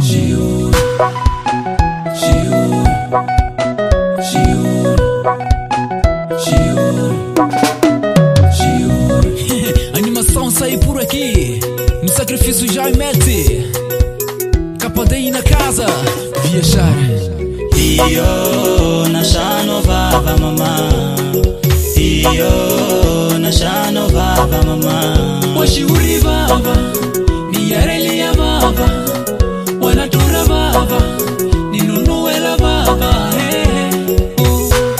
Shiuri, Shiuri, Shiuri, Shiuri, Shiuri. Animação sair por aqui, no sacrifício já mete. Capadei na casa, viajar. Io nasciano vava mamma Io baba mama. Washauri baba ni yareli ya baba wanatura baba ninunuela baba hey. Eh, eh.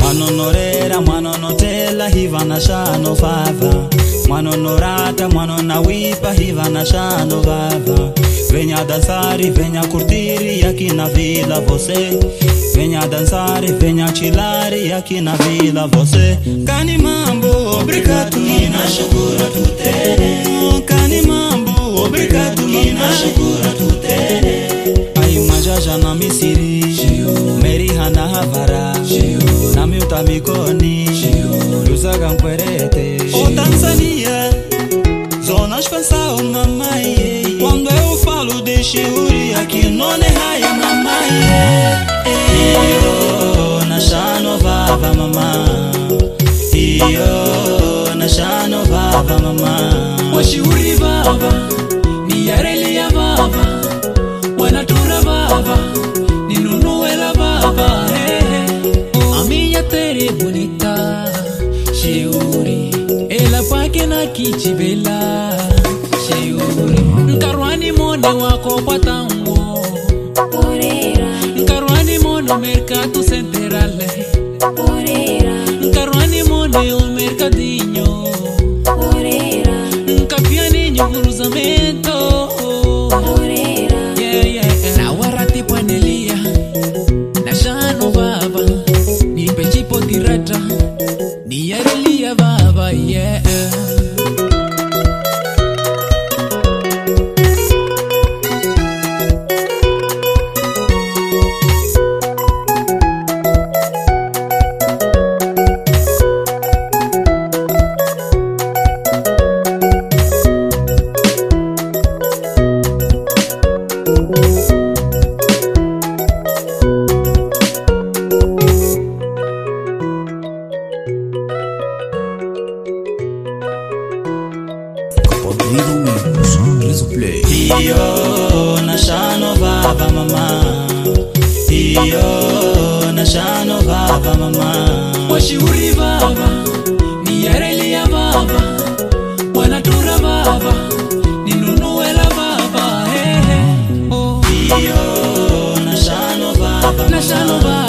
Mano norera, mano hiva nashano vava. Mwanonorata mwanona wipa hiva nashano vava. Venha dançar venha curtir aqui na vila você. Venha dançar venha chilar aqui na vila você. Cani mambo, obrigado Ina shukura tutere Cani mambo, obrigado Ina shukura tutere Ai majaja na misiri Na miuta mikoni Lusaga nkwerete O Tanzania Zonas pensam mamãe Quando eu falo de Shiuri Aqui não é raia mamãe Io Nashano vava mamã Io Nashano vava mamã Washiuri baba, ni chibela sheuri. Nkarwani mone wako kwatango nkarwani mono mercado centerale. Nkarwani mone o mercadinho. Nkapianinyo cruzamento. Yeah, yeah. nawaratipanelia nashano baba. Nimpechipotirata niyarelia yeah. iyo nashano baba mama. Iyo nashano baba mama. Baba ni yareli ya baba. Wanatura baba nashano baba eh, eh. nashano baba.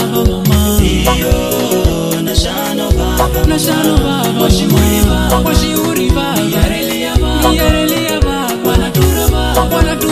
wanna do